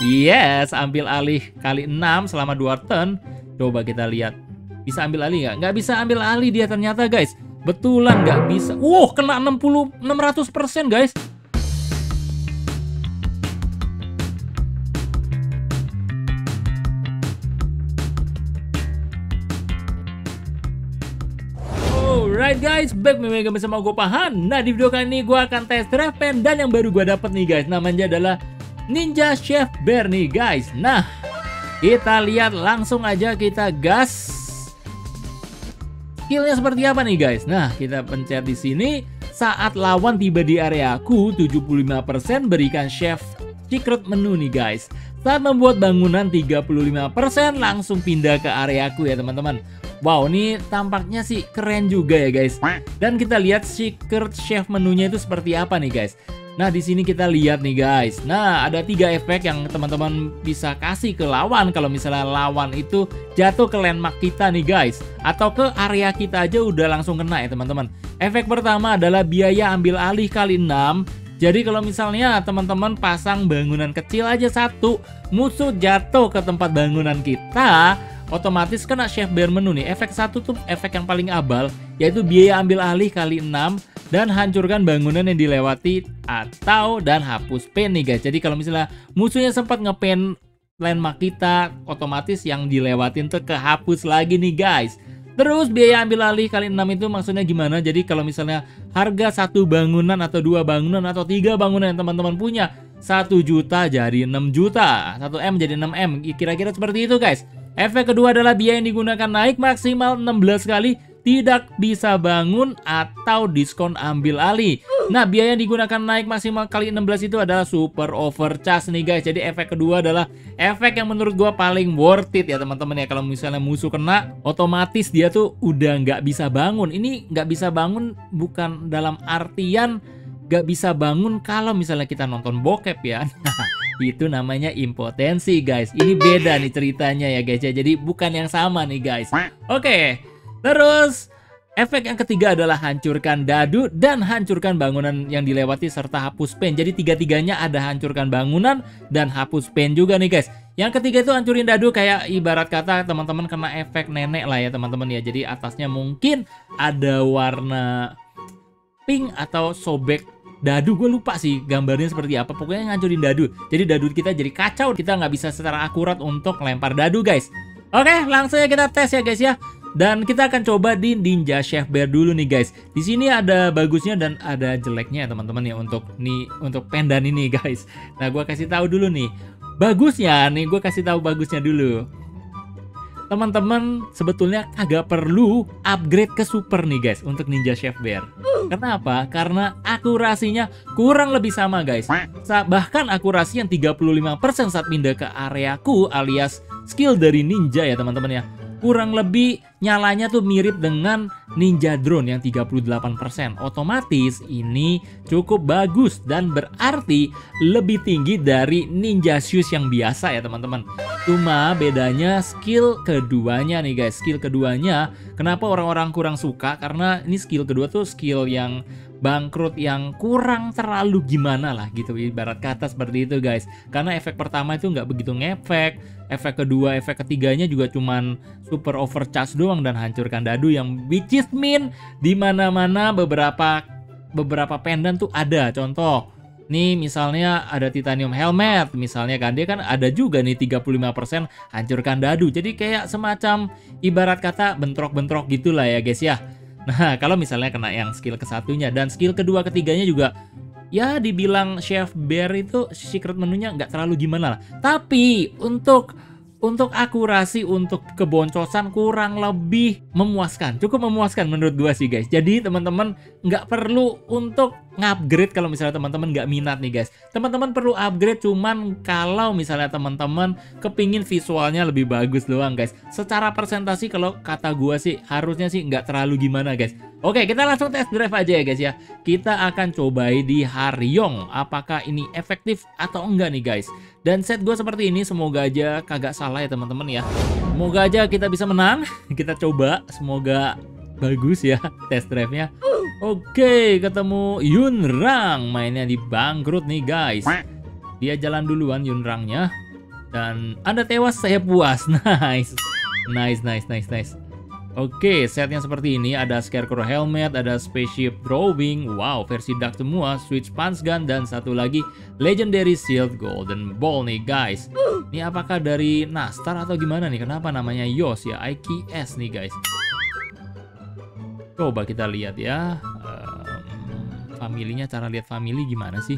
Yes, ambil alih kali 6 selama 2 turn. Coba kita lihat. Bisa ambil alih nggak? Nggak bisa ambil alih dia ternyata guys. Betulan nggak bisa. Wow, kena 60 600% guys. Alright guys, back memang bersama gue Pahan Nah di video kali ini gue akan tes drive pen Dan yang baru gue dapet nih guys Namanya adalah Ninja Chef Bear nih guys. Nah kita lihat langsung aja kita gas. Skillnya seperti apa nih guys? Nah kita pencet di sini. Saat lawan tiba di areaku 75% berikan chef secret menu nih guys. Saat membuat bangunan 35% langsung pindah ke areaku ya teman-teman. Wow, ini tampaknya sih keren juga ya guys. Dan kita lihat secret chef menunya itu seperti apa nih guys. Nah, di sini kita lihat nih guys. Nah, ada tiga efek yang teman-teman bisa kasih ke lawan kalau misalnya lawan itu jatuh ke landmark kita nih guys. Atau ke area kita aja udah langsung kena ya teman-teman. Efek pertama adalah biaya ambil alih kali 6 jadi kalau misalnya teman-teman pasang bangunan kecil aja satu, musuh jatuh ke tempat bangunan kita, otomatis kena chef bear menu nih. Efek satu tuh efek yang paling abal, yaitu biaya ambil alih kali 6 dan hancurkan bangunan yang dilewati atau dan hapus pen nih guys. Jadi kalau misalnya musuhnya sempat ngepen landmark kita, otomatis yang dilewatin tuh kehapus lagi nih guys. Terus biaya ambil alih kali 6 itu maksudnya gimana? Jadi kalau misalnya harga satu bangunan atau dua bangunan atau tiga bangunan yang teman-teman punya 1 juta jadi 6 juta 1 M jadi 6 M Kira-kira seperti itu guys Efek kedua adalah biaya yang digunakan naik maksimal 16 kali tidak bisa bangun atau diskon ambil alih. Nah, biaya yang digunakan naik maksimal kali 16 itu adalah super overcharge nih guys. Jadi efek kedua adalah efek yang menurut gua paling worth it ya teman-teman ya. Kalau misalnya musuh kena, otomatis dia tuh udah nggak bisa bangun. Ini nggak bisa bangun bukan dalam artian nggak bisa bangun kalau misalnya kita nonton bokep ya. itu namanya impotensi guys. Ini beda nih ceritanya ya guys ya. Jadi bukan yang sama nih guys. Oke, terus efek yang ketiga adalah hancurkan dadu dan hancurkan bangunan yang dilewati serta hapus pen. Jadi tiga-tiganya ada hancurkan bangunan dan hapus pen juga nih guys. Yang ketiga itu hancurin dadu kayak ibarat kata teman-teman kena efek nenek lah ya teman-teman ya. Jadi atasnya mungkin ada warna pink atau sobek dadu gue lupa sih gambarnya seperti apa pokoknya ngancurin dadu jadi dadu kita jadi kacau kita nggak bisa secara akurat untuk lempar dadu guys oke langsung ya kita tes ya guys ya dan kita akan coba di Ninja Chef Bear dulu nih guys. Di sini ada bagusnya dan ada jeleknya teman-teman ya untuk nih untuk pendan ini guys. Nah gue kasih tahu dulu nih. Bagusnya nih gue kasih tahu bagusnya dulu teman-teman sebetulnya agak perlu upgrade ke super nih guys untuk Ninja Chef Bear. Kenapa? Karena akurasinya kurang lebih sama guys. Bahkan akurasi yang 35% saat pindah ke areaku alias skill dari ninja ya teman-teman ya kurang lebih nyalanya tuh mirip dengan Ninja Drone yang 38%. Otomatis ini cukup bagus dan berarti lebih tinggi dari Ninja Shoes yang biasa ya teman-teman. Cuma bedanya skill keduanya nih guys. Skill keduanya kenapa orang-orang kurang suka karena ini skill kedua tuh skill yang bangkrut yang kurang terlalu gimana lah gitu. Ibarat kata seperti itu guys. Karena efek pertama itu nggak begitu ngefek. Efek kedua efek ketiganya juga cuman super overcharge doang dan hancurkan dadu yang which is mean di mana-mana beberapa beberapa pendan tuh ada. Contoh Nih misalnya ada titanium helmet misalnya kan. Dia kan ada juga nih 35% hancurkan dadu. Jadi kayak semacam ibarat kata bentrok-bentrok gitulah ya guys ya. Nah, kalau misalnya kena yang skill ke satunya dan skill kedua ketiganya juga ya dibilang Chef Bear itu secret menunya nggak terlalu gimana lah. Tapi untuk untuk akurasi untuk keboncosan kurang lebih memuaskan cukup memuaskan menurut gua sih guys jadi teman-teman nggak perlu untuk ngupgrade kalau misalnya teman-teman nggak minat nih guys. Teman-teman perlu upgrade cuman kalau misalnya teman-teman kepingin visualnya lebih bagus doang guys. Secara presentasi kalau kata gua sih harusnya sih nggak terlalu gimana guys. Oke kita langsung test drive aja ya guys ya. Kita akan cobai di Haryong apakah ini efektif atau enggak nih guys? Dan set gue seperti ini semoga aja kagak salah ya teman-teman ya. Semoga aja kita bisa menang. Kita coba semoga bagus ya test drive-nya Oke, ketemu Yunrang mainnya di bangkrut nih guys. Dia jalan duluan Yunrangnya. Dan Anda tewas, saya puas. Nice. Nice, nice, nice, nice. Oke, setnya seperti ini. Ada Scarecrow Helmet, ada Spaceship Drawing. Wow, versi Dark semua. Switch Punch Gun, dan satu lagi Legendary Shield Golden Ball nih guys. Ini apakah dari Nastar atau gimana nih? Kenapa namanya Yos ya? IKS nih guys. Coba kita lihat ya. Um, familinya, cara lihat family gimana sih?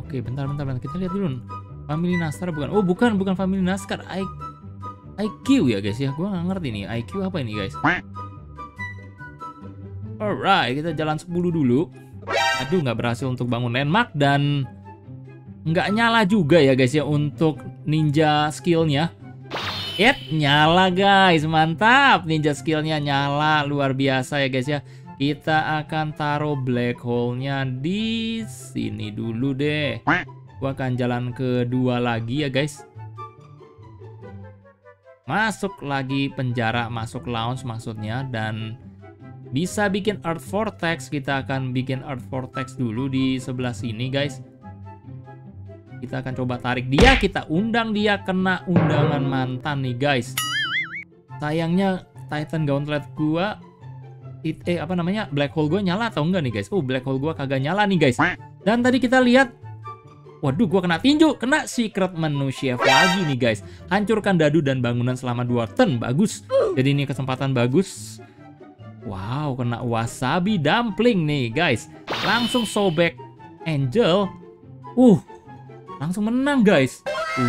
Oke, bentar, bentar, bentar. Kita lihat dulu. Family Nastar bukan. Oh, bukan, bukan family Nastar. I IQ ya guys ya. Gua nggak ngerti nih. IQ apa ini guys? Alright, kita jalan 10 dulu. Aduh, nggak berhasil untuk bangun landmark dan nggak nyala juga ya guys ya untuk ninja skillnya. It nyala guys, mantap. Ninja skillnya nyala, luar biasa ya guys ya. Kita akan taruh black hole-nya di sini dulu deh. Gua akan jalan kedua lagi ya guys. Masuk lagi penjara, masuk lounge maksudnya dan bisa bikin Earth Vortex. Kita akan bikin Earth Vortex dulu di sebelah sini guys. Kita akan coba tarik dia, kita undang dia kena undangan mantan nih guys. Sayangnya Titan Gauntlet gua it, eh apa namanya? Black hole gua nyala atau enggak nih guys? Oh, black hole gua kagak nyala nih guys. Dan tadi kita lihat Waduh, gua kena tinju, kena secret menu lagi nih guys. Hancurkan dadu dan bangunan selama 2 turn, bagus. Jadi ini kesempatan bagus. Wow, kena wasabi dumpling nih guys. Langsung sobek angel. Uh, langsung menang guys.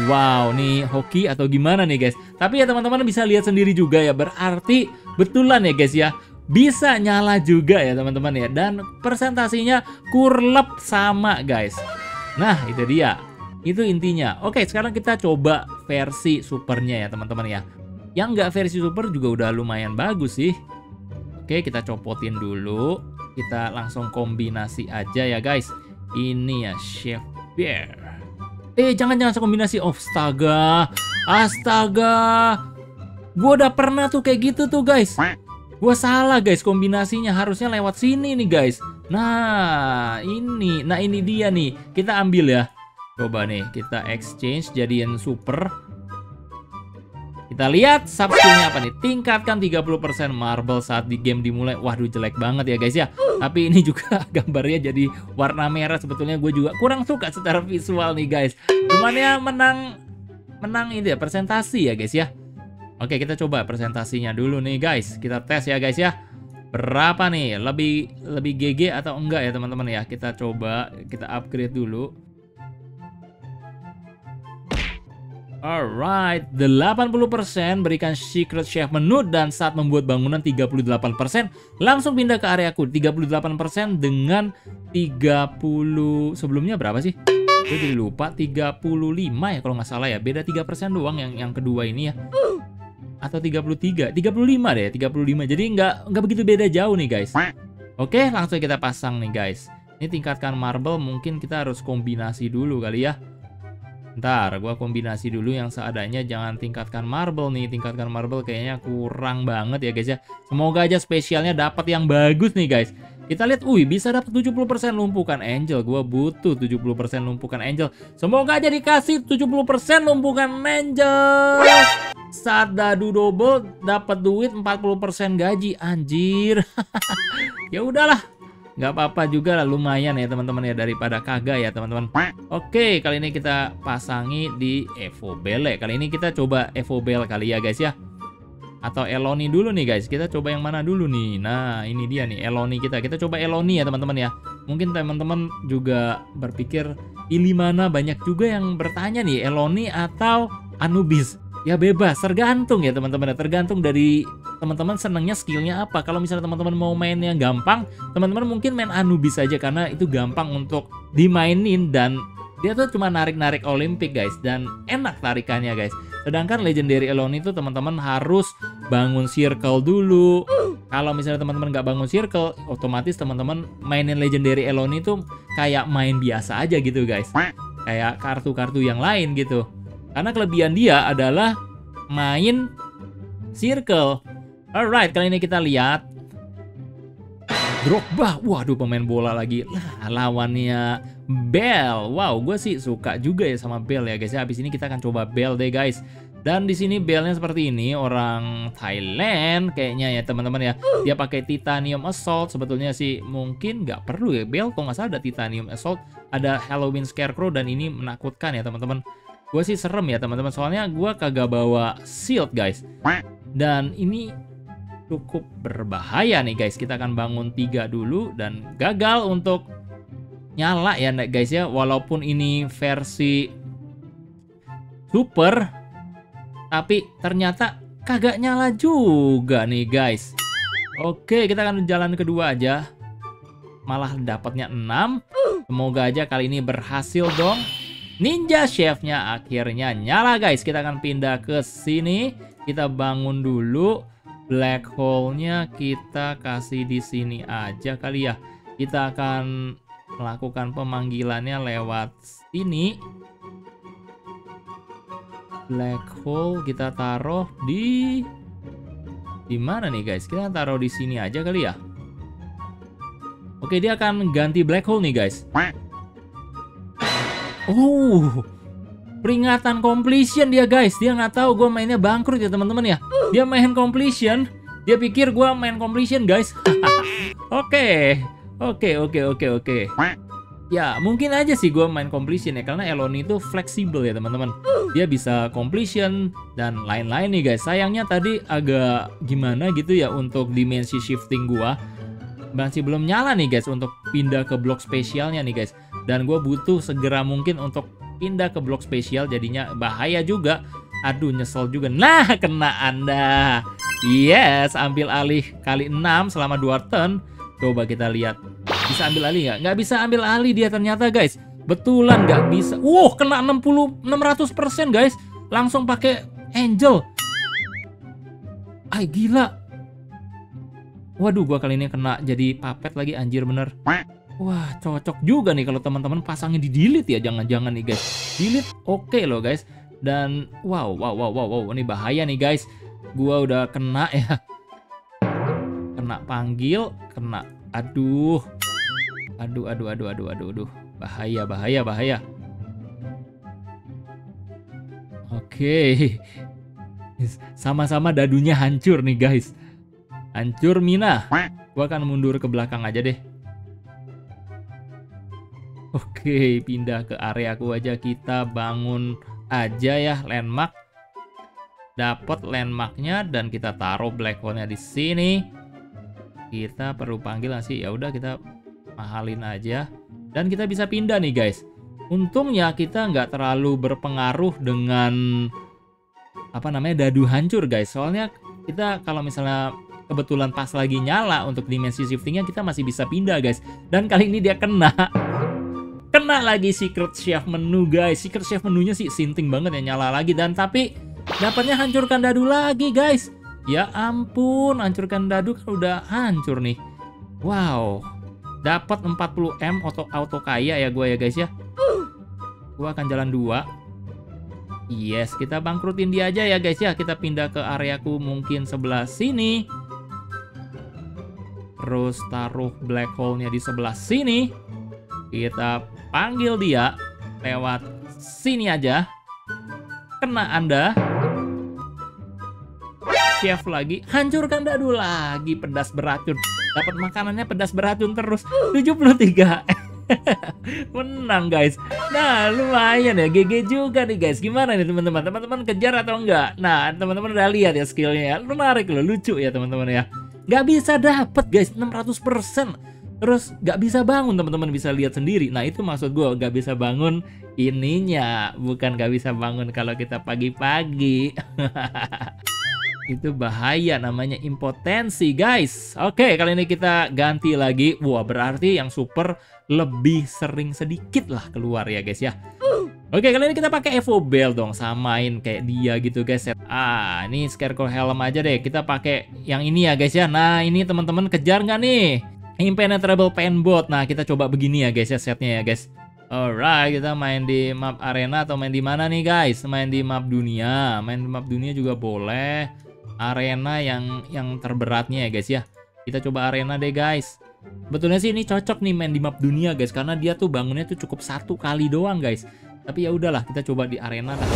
Wow, nih hoki atau gimana nih guys. Tapi ya teman-teman bisa lihat sendiri juga ya. Berarti betulan ya guys ya. Bisa nyala juga ya teman-teman ya. Dan persentasinya kurlep sama guys. Nah, itu dia. Itu intinya. Oke, sekarang kita coba versi supernya ya, teman-teman ya. Yang nggak versi super juga udah lumayan bagus sih. Oke, kita copotin dulu. Kita langsung kombinasi aja ya, guys. Ini ya, Chef Bear. Eh, jangan-jangan kombinasi. Oh, astaga. Astaga. Gue udah pernah tuh kayak gitu tuh, guys. Gue salah, guys. Kombinasinya harusnya lewat sini nih, guys. Nah, ini. Nah, ini dia nih. Kita ambil ya. Coba nih, kita exchange jadiin super. Kita lihat subskillnya apa nih? Tingkatkan 30% marble saat di game dimulai. Waduh, jelek banget ya guys ya. Tapi ini juga gambarnya jadi warna merah. Sebetulnya gue juga kurang suka secara visual nih guys. Cuman ya menang menang ini ya presentasi ya guys ya. Oke, kita coba presentasinya dulu nih guys. Kita tes ya guys ya berapa nih lebih lebih GG atau enggak ya teman-teman ya kita coba kita upgrade dulu Alright, 80% berikan secret chef menu dan saat membuat bangunan 38% langsung pindah ke areaku 38% dengan 30 sebelumnya berapa sih? Gue jadi lupa 35 ya kalau nggak salah ya. Beda 3% doang yang yang kedua ini ya. Atau 33 35 deh 35 jadi nggak nggak begitu beda jauh nih guys. Oke langsung kita pasang nih guys. Ini tingkatkan marble mungkin kita harus kombinasi dulu kali ya Ntar gua kombinasi dulu yang seadanya jangan tingkatkan marble nih tingkatkan marble kayaknya kurang banget ya guys ya semoga aja spesialnya dapat yang bagus nih guys kita lihat, wih bisa dapat 70% lumpuhkan angel. Gua butuh 70% lumpuhkan angel. Semoga aja dikasih 70% lumpuhkan angel. Saat dadu double dapat duit 40% gaji. Anjir. ya udahlah. Gak apa-apa juga lah lumayan ya teman-teman ya daripada kagak ya teman-teman. Oke, kali ini kita pasangi di Evo Bele. Kali ini kita coba Evo Bell kali ya guys ya atau Eloni dulu nih guys. Kita coba yang mana dulu nih? Nah, ini dia nih Eloni kita. Kita coba Eloni ya teman-teman ya. Mungkin teman-teman juga berpikir pilih mana banyak juga yang bertanya nih Eloni atau Anubis. Ya bebas, tergantung ya teman-teman. Tergantung dari teman-teman senangnya skillnya apa. Kalau misalnya teman-teman mau main yang gampang, teman-teman mungkin main Anubis aja karena itu gampang untuk dimainin dan dia tuh cuma narik-narik Olimpik guys dan enak tarikannya guys. Sedangkan Legendary Eloni itu teman-teman harus bangun circle dulu. Kalau misalnya teman-teman nggak bangun circle, otomatis teman-teman mainin Legendary Eloni itu kayak main biasa aja gitu guys. Kayak kartu-kartu yang lain gitu. Karena kelebihan dia adalah main circle. Alright, kali ini kita lihat. Drogba, waduh pemain bola lagi. Nah, lawannya Bell. Wow, gue sih suka juga ya sama Bell ya guys ya. Habis ini kita akan coba Bell deh guys. Dan di sini Bellnya seperti ini, orang Thailand kayaknya ya teman-teman ya. Dia pakai titanium assault. Sebetulnya sih mungkin nggak perlu ya Bell. Kok nggak salah ada titanium assault, ada Halloween scarecrow dan ini menakutkan ya teman-teman. Gue sih serem ya teman-teman. Soalnya gue kagak bawa shield guys. Dan ini cukup berbahaya nih guys. Kita akan bangun tiga dulu dan gagal untuk nyala ya guys ya. Walaupun ini versi super, tapi ternyata kagak nyala juga nih guys. Oke, kita akan jalan kedua aja. Malah dapatnya 6. Semoga aja kali ini berhasil dong. Ninja chefnya akhirnya nyala guys. Kita akan pindah ke sini. Kita bangun dulu black hole-nya kita kasih di sini aja kali ya. Kita akan melakukan pemanggilannya lewat sini. Black hole kita taruh di di mana nih guys? Kita taruh di sini aja kali ya. Oke, dia akan ganti black hole nih guys. Oh, peringatan completion dia guys. Dia nggak tahu gue mainnya bangkrut ya teman-teman ya. Dia main completion. Dia pikir gue main completion guys. Oke. Oke oke oke oke. Ya mungkin aja sih gue main completion ya karena Elon itu fleksibel ya teman-teman. Dia bisa completion dan lain-lain nih guys. Sayangnya tadi agak gimana gitu ya untuk dimensi shifting gue masih belum nyala nih guys untuk pindah ke blok spesialnya nih guys dan gue butuh segera mungkin untuk pindah ke blok spesial jadinya bahaya juga. Aduh nyesel juga. Nah kena Anda. Yes, ambil alih kali 6 selama 2 turn. Coba kita lihat. Bisa ambil alih nggak? Nggak bisa ambil alih dia ternyata guys. Betulan nggak bisa. Wow, kena 60 600% guys. Langsung pakai angel. Ay gila. Waduh, gua kali ini kena jadi papet lagi anjir bener. Wah, cocok juga nih kalau teman-teman pasangnya di delete ya. Jangan-jangan nih guys. Delete oke okay loh guys. Dan wow, wow, wow, wow, wow, ini bahaya nih guys. Gua udah kena ya. Kena panggil, kena aduh. Aduh, aduh, aduh, aduh, aduh, aduh. Bahaya, bahaya, bahaya. Oke. Okay. Sama-sama dadunya hancur nih guys. Hancur Mina. Gua akan mundur ke belakang aja deh. Oke, pindah ke area aku aja kita bangun aja ya landmark. Dapat landmarknya dan kita taruh black hole-nya di sini. Kita perlu panggil sih. Ya udah kita mahalin aja dan kita bisa pindah nih guys. Untungnya kita nggak terlalu berpengaruh dengan apa namanya dadu hancur guys. Soalnya kita kalau misalnya kebetulan pas lagi nyala untuk dimensi shiftingnya kita masih bisa pindah guys. Dan kali ini dia kena. Kena lagi secret chef menu guys. Secret chef menunya sih sinting banget ya nyala lagi dan tapi dapatnya hancurkan dadu lagi guys. Ya ampun, hancurkan dadu kan udah hancur nih. Wow. Dapat 40M auto auto kaya ya gue ya guys ya. Gue akan jalan dua. Yes, kita bangkrutin dia aja ya guys ya. Kita pindah ke areaku mungkin sebelah sini. Terus taruh black hole-nya di sebelah sini. Kita panggil dia lewat sini aja. Kena Anda. Chef lagi, hancurkan dadu lagi pedas beracun. Dapat makanannya pedas beracun terus. 73. Menang guys. Nah lumayan ya GG juga nih guys. Gimana nih teman-teman? Teman-teman kejar atau enggak? Nah teman-teman udah lihat ya skillnya ya. Menarik loh, lucu ya teman-teman ya. Gak bisa dapet guys. 600% terus gak bisa bangun. Teman-teman bisa lihat sendiri. Nah itu maksud gue gak bisa bangun ininya. Bukan gak bisa bangun kalau kita pagi-pagi. Itu bahaya namanya impotensi guys. Oke kali ini kita ganti lagi. Wah berarti yang super lebih sering sedikit lah keluar ya guys ya Oke kali ini kita pakai Evo Bell dong samain kayak dia gitu guys ah ini Scarecrow helm aja deh kita pakai yang ini ya guys ya nah ini teman-teman kejar nggak nih Impenetrable Penbot. Nah, kita coba begini ya guys ya setnya ya guys. Alright, kita main di map arena atau main di mana nih guys? Main di map dunia. Main di map dunia juga boleh. Arena yang yang terberatnya ya guys ya. Kita coba arena deh guys. Betulnya sih ini cocok nih main di map dunia guys karena dia tuh bangunnya tuh cukup satu kali doang guys. Tapi ya udahlah kita coba di arena lah.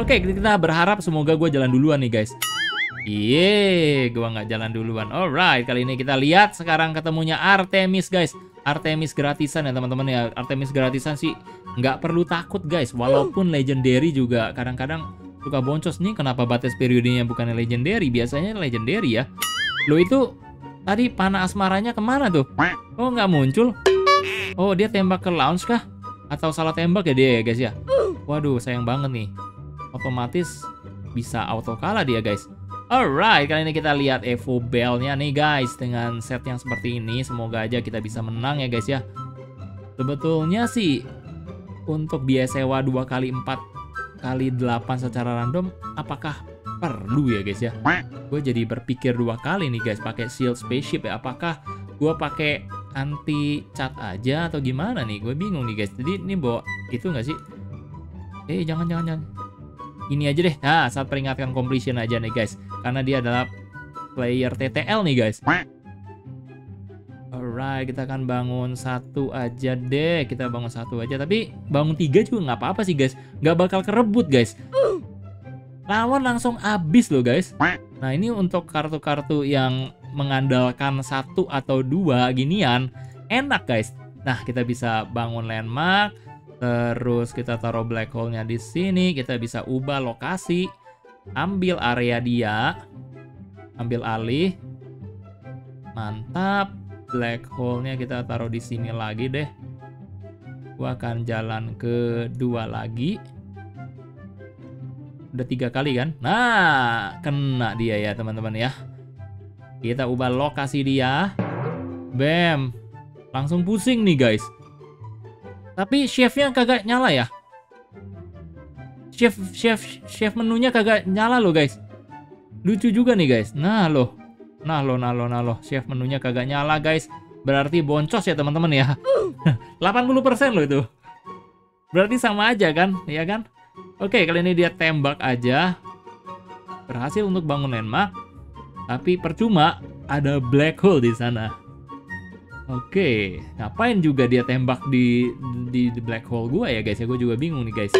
Oke kita berharap semoga gue jalan duluan nih guys. Iye, gua nggak jalan duluan. Alright, kali ini kita lihat sekarang ketemunya Artemis guys. Artemis gratisan ya teman-teman ya. Artemis gratisan sih nggak perlu takut guys. Walaupun legendary juga kadang-kadang suka boncos nih. Kenapa batas periodenya bukan legendary? Biasanya legendary ya. Lo itu tadi panah asmaranya ke mana tuh? Oh nggak muncul. Oh dia tembak ke launch kah? Atau salah tembak ya dia ya guys ya? Waduh sayang banget nih. Otomatis bisa auto kalah dia guys. Alright, kali ini kita lihat Evo Bell-nya nih guys Dengan set yang seperti ini Semoga aja kita bisa menang ya guys ya Sebetulnya sih Untuk biaya sewa 2 kali 4 kali 8 secara random Apakah perlu ya guys ya Gue jadi berpikir dua kali nih guys pakai shield spaceship ya Apakah gue pakai anti cat aja atau gimana nih Gue bingung nih guys Jadi ini bawa itu nggak sih Eh jangan jangan jangan ini aja deh. Nah, saat peringatkan completion aja nih guys. Karena dia adalah player TTL nih guys. Alright, kita akan bangun satu aja deh. Kita bangun satu aja. Tapi bangun tiga juga nggak apa-apa sih guys. Nggak bakal kerebut guys. Lawan langsung habis loh guys. Nah ini untuk kartu-kartu yang mengandalkan satu atau dua ginian. Enak guys. Nah kita bisa bangun landmark Terus kita taruh black hole-nya di sini, kita bisa ubah lokasi, ambil area dia, ambil alih. Mantap. Black hole-nya kita taruh di sini lagi deh. Gua akan jalan ke dua lagi. Udah tiga kali kan? Nah, kena dia ya teman-teman ya. Kita ubah lokasi dia. Bam. Langsung pusing nih guys. Tapi chefnya kagak nyala ya. Chef chef chef menunya kagak nyala loh guys. Lucu juga nih guys. Nah loh. Nah loh, nah loh, nah loh. Chef menunya kagak nyala guys. Berarti boncos ya teman-teman ya. 80% loh itu. Berarti sama aja kan, ya kan? Oke, kali ini dia tembak aja. Berhasil untuk bangun landmark. Tapi percuma ada black hole di sana. Oke, ngapain juga dia tembak di, di di black hole gua ya guys ya? Gue juga bingung nih guys.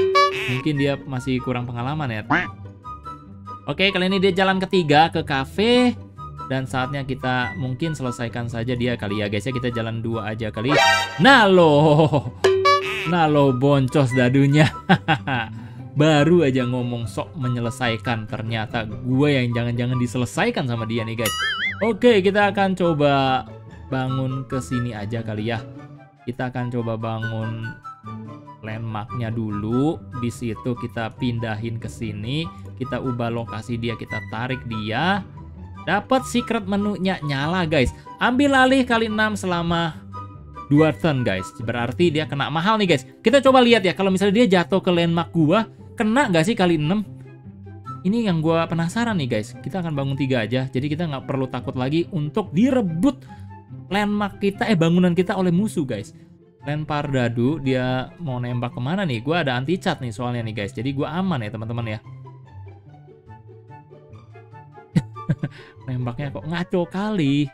Mungkin dia masih kurang pengalaman ya. Oke, kali ini dia jalan ketiga ke cafe dan saatnya kita mungkin selesaikan saja dia kali ya guys ya. Kita jalan dua aja kali. Nah lo, nah lo boncos dadunya. Baru aja ngomong sok menyelesaikan ternyata gue yang jangan-jangan diselesaikan sama dia nih guys. Oke, kita akan coba bangun ke sini aja kali ya. Kita akan coba bangun landmarknya dulu. Di situ kita pindahin ke sini. Kita ubah lokasi dia, kita tarik dia. Dapat secret menunya nyala guys. Ambil alih kali 6 selama 2 turn guys. Berarti dia kena mahal nih guys. Kita coba lihat ya kalau misalnya dia jatuh ke landmark gua, kena nggak sih kali 6? Ini yang gua penasaran nih guys. Kita akan bangun tiga aja. Jadi kita nggak perlu takut lagi untuk direbut landmark kita, eh bangunan kita oleh musuh guys. Lempar dadu, dia mau nembak ke mana nih? Gue ada anti cat nih soalnya nih guys. Jadi gue aman ya teman-teman ya. Nembaknya kok ngaco kali.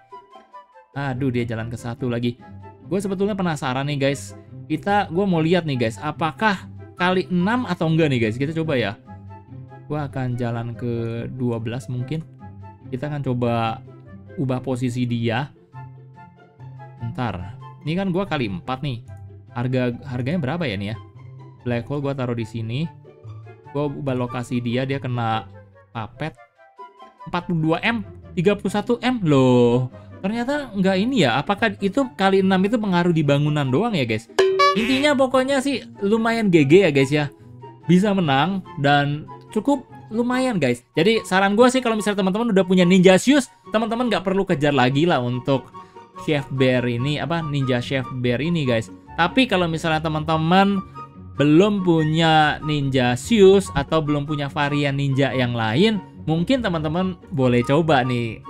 Aduh dia jalan ke satu lagi. Gue sebetulnya penasaran nih guys. Kita, gue mau lihat nih guys. Apakah kali 6 atau enggak nih guys? Kita coba ya. Gue akan jalan ke 12 mungkin. Kita akan coba ubah posisi dia Bentar. Ini kan gua kali 4 nih. Harga harganya berapa ya nih ya? Black hole gua taruh di sini. Gua ubah lokasi dia, dia kena papet. 42M, 31M. Loh, ternyata nggak ini ya. Apakah itu kali 6 itu pengaruh di bangunan doang ya, guys? Intinya pokoknya sih lumayan GG ya, guys ya. Bisa menang dan cukup lumayan guys. Jadi saran gue sih kalau misalnya teman-teman udah punya Ninja Shoes, teman-teman nggak perlu kejar lagi lah untuk Chef Bear ini apa Ninja Chef Bear ini guys. Tapi kalau misalnya teman-teman belum punya Ninja Shoes atau belum punya varian ninja yang lain, mungkin teman-teman boleh coba nih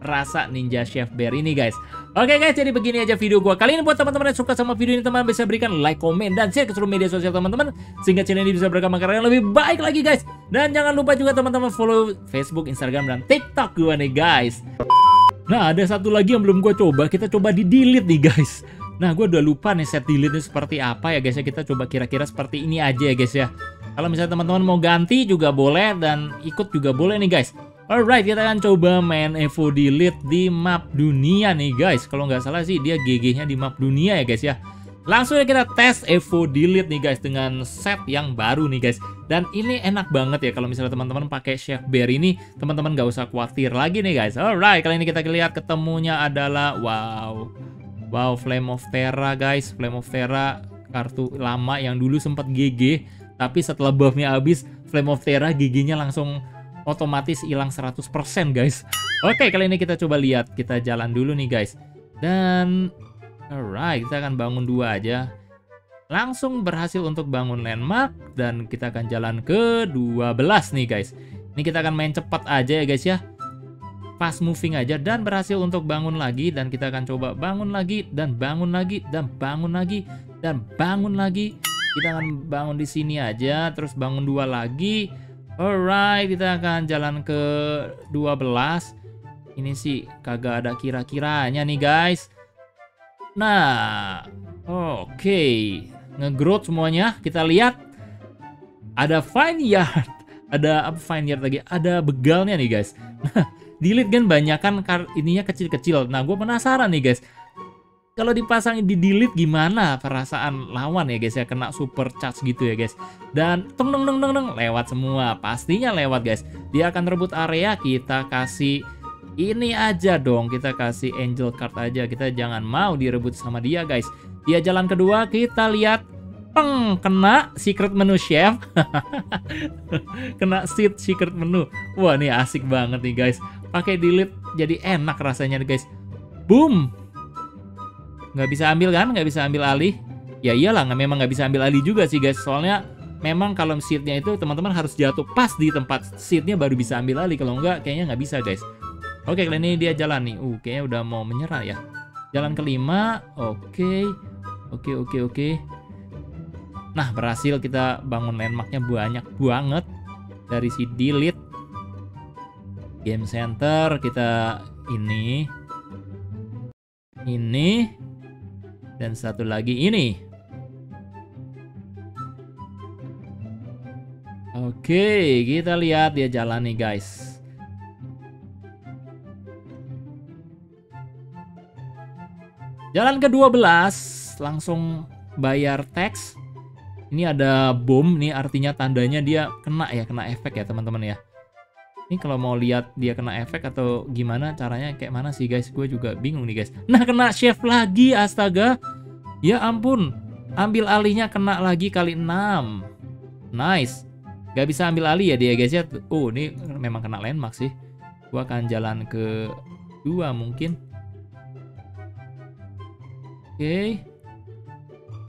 rasa Ninja Chef Bear ini guys. Oke guys, jadi begini aja video gua kali ini buat teman-teman yang suka sama video ini teman bisa berikan like, komen, dan share ke seluruh media sosial teman-teman sehingga channel ini bisa berkembang yang lebih baik lagi guys. Dan jangan lupa juga teman-teman follow Facebook, Instagram, dan TikTok gua nih guys. Nah, ada satu lagi yang belum gue coba. Kita coba di delete nih, guys. Nah, gue udah lupa nih set delete ini seperti apa ya, guys ya. Kita coba kira-kira seperti ini aja ya, guys ya. Kalau misalnya teman-teman mau ganti juga boleh dan ikut juga boleh nih, guys. Alright, kita akan coba main Evo Delete di map dunia nih, guys. Kalau nggak salah sih dia GG-nya di map dunia ya, guys ya. Langsung kita tes Evo Delete nih guys dengan set yang baru nih guys. Dan ini enak banget ya kalau misalnya teman-teman pakai Chef Bear ini, teman-teman gak usah khawatir lagi nih guys. Alright, kali ini kita lihat ketemunya adalah wow. Wow, Flame of Terra guys. Flame of Terra kartu lama yang dulu sempat GG, tapi setelah buffnya habis, Flame of Terra GG-nya langsung otomatis hilang 100% guys. Oke, kali ini kita coba lihat. Kita jalan dulu nih guys. Dan Alright, kita akan bangun dua aja. Langsung berhasil untuk bangun landmark dan kita akan jalan ke 12 nih guys. Ini kita akan main cepat aja ya guys ya. Fast moving aja dan berhasil untuk bangun lagi dan kita akan coba bangun lagi dan bangun lagi dan bangun lagi dan bangun lagi. Kita akan bangun di sini aja terus bangun dua lagi. Alright, kita akan jalan ke 12. Ini sih kagak ada kira-kiranya nih guys. Nah, oke. Okay. Nge-growth semuanya. Kita lihat. Ada vineyard. Ada apa vineyard lagi? Ada begalnya nih guys. Nah, delete kan banyak kan ininya kecil-kecil. Nah, gue penasaran nih guys. Kalau dipasang di delete gimana perasaan lawan ya guys ya kena super charge gitu ya guys. Dan teng teng teng teng lewat semua. Pastinya lewat guys. Dia akan rebut area kita kasih ini aja dong, kita kasih angel card aja. Kita jangan mau direbut sama dia, guys. Dia jalan kedua, kita lihat. Peng, kena secret menu chef. kena seat secret menu. Wah, ini asik banget nih, guys. Pakai delete jadi enak rasanya nih, guys. Boom. Nggak bisa ambil kan? Nggak bisa ambil alih. Ya iyalah, nggak memang nggak bisa ambil alih juga sih, guys. Soalnya memang kalau seatnya itu teman-teman harus jatuh pas di tempat seatnya baru bisa ambil alih. Kalau nggak, kayaknya nggak bisa, guys. Oke, kali ini dia jalan nih. Uh, kayaknya udah mau menyerah ya. Jalan kelima. Oke. Oke, oke, oke. Nah, berhasil kita bangun landmarknya banyak banget. Dari si delete. Game center kita ini. Ini. Dan satu lagi ini. Oke, kita lihat dia jalan nih guys. Jalan ke-12 langsung bayar tax. Ini ada bom nih artinya tandanya dia kena ya, kena efek ya teman-teman ya. Ini kalau mau lihat dia kena efek atau gimana caranya kayak mana sih guys? Gue juga bingung nih guys. Nah kena chef lagi astaga. Ya ampun. Ambil alihnya kena lagi kali 6. Nice. Gak bisa ambil alih ya dia guys ya. Oh ini memang kena landmark sih. Gue akan jalan ke dua mungkin. Oke.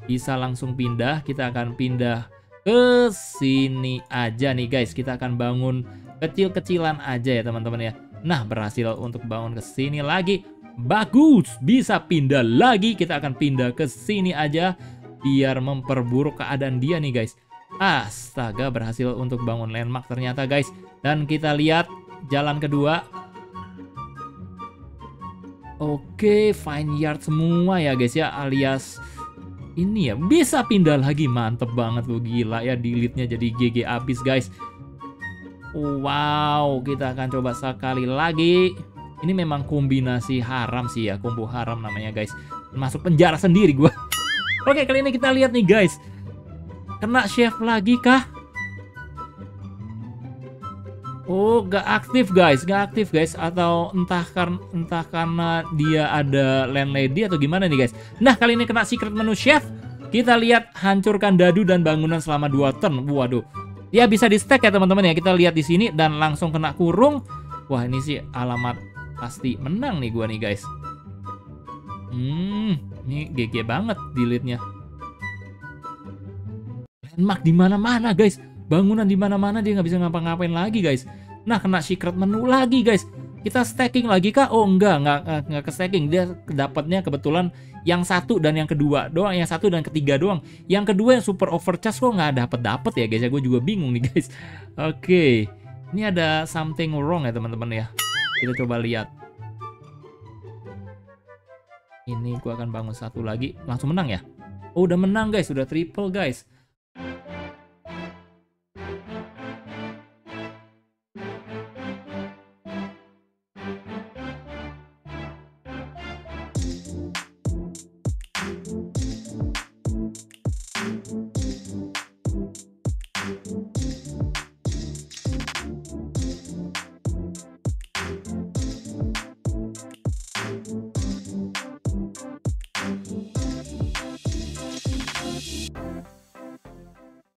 Bisa langsung pindah. Kita akan pindah ke sini aja nih guys. Kita akan bangun kecil-kecilan aja ya teman-teman ya. Nah berhasil untuk bangun ke sini lagi. Bagus. Bisa pindah lagi. Kita akan pindah ke sini aja. Biar memperburuk keadaan dia nih guys. Astaga berhasil untuk bangun landmark ternyata guys. Dan kita lihat jalan kedua Oke, vineyard semua ya guys ya, alias ini ya bisa pindah lagi mantep banget lo gila ya delete-nya jadi GG abis guys. Wow, kita akan coba sekali lagi. Ini memang kombinasi haram sih ya, combo haram namanya guys. Masuk penjara sendiri gua. Oke, kali ini kita lihat nih guys. Kena chef lagi kah? Oh, gak aktif guys, gak aktif guys, atau entah karena entah karena dia ada landlady atau gimana nih guys. Nah kali ini kena secret menu chef. Kita lihat hancurkan dadu dan bangunan selama 2 turn. Waduh, dia bisa di stack ya teman-teman ya. Kita lihat di sini dan langsung kena kurung. Wah ini sih alamat pasti menang nih gua nih guys. Hmm, ini GG banget delete-nya. Landmark di mana-mana guys bangunan di mana-mana dia nggak bisa ngapa-ngapain lagi guys. Nah kena secret menu lagi guys. Kita stacking lagi kah? Oh enggak, nggak nggak ke stacking. Dia dapatnya kebetulan yang satu dan yang kedua doang, yang satu dan ketiga doang. Yang kedua yang super overcharge kok nggak dapet dapet ya guys ya. Gue juga bingung nih guys. Oke, okay. ini ada something wrong ya teman-teman ya. Kita coba lihat. Ini gua akan bangun satu lagi. Langsung menang ya? Oh, udah menang guys, udah triple guys.